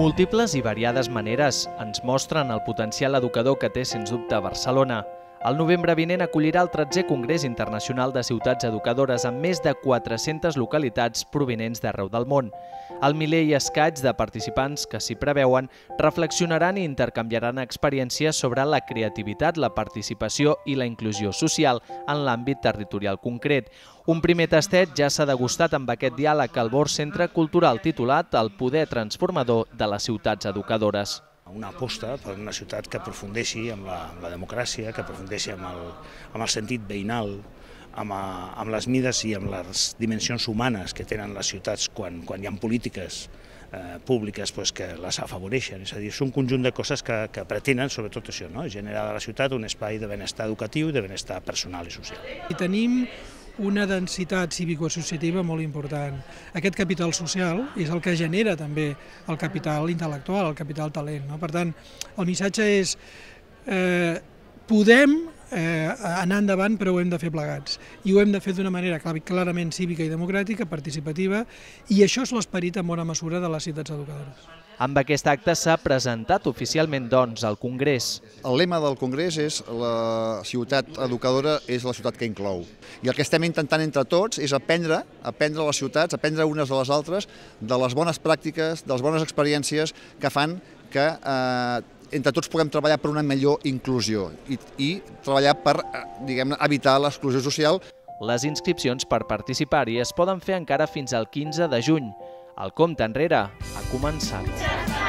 Múltiples i variades maneres ens mostren el potencial educador que té, sens dubte, Barcelona. El novembre vinent acollirà el 13è Congrés Internacional de Ciutats Educadores amb més de 400 localitats provinents d'arreu del món. El miler i escaig de participants que s'hi preveuen reflexionaran i intercanviaran experiències sobre la creativitat, la participació i la inclusió social en l'àmbit territorial concret. Un primer tastet ja s'ha degustat amb aquest diàleg al Bord Centre Cultural titulat El poder transformador de les ciutats educadores una aposta per una ciutat que aprofundeixi amb la, la democràcia, que aprofundeixi amb el, amb el sentit veïnal, amb, a, amb les mides i amb les dimensions humanes que tenen les ciutats quan, quan hi ha polítiques eh, públiques pues, que les afavoreixen. És a dir, és un conjunt de coses que, que pretenen, sobretot això, no? generar a la ciutat un espai de benestar educatiu i de benestar personal i social. I tenim una densitat cívico-associativa molt important. Aquest capital social és el que genera també el capital intel·lectual, el capital talent. No? Per tant, el missatge és eh, podem eh, anar endavant, però ho hem de fer plegats. I ho hem de fer d'una manera clarament cívica i democràtica, participativa, i això és l'esperit en bona mesura de les ciutats educadores. Amb aquest acte s'ha presentat oficialment, doncs, al Congrés. El lema del Congrés és la ciutat educadora és la ciutat que inclou. I el que estem intentant entre tots és aprendre, aprendre les ciutats, aprendre unes de les altres, de les bones pràctiques, de les bones experiències que fan que eh, entre tots puguem treballar per una millor inclusió i, i treballar per eh, diguem evitar l'exclusió social. Les inscripcions per participar-hi es poden fer encara fins al 15 de juny. El compte enrere ha començat.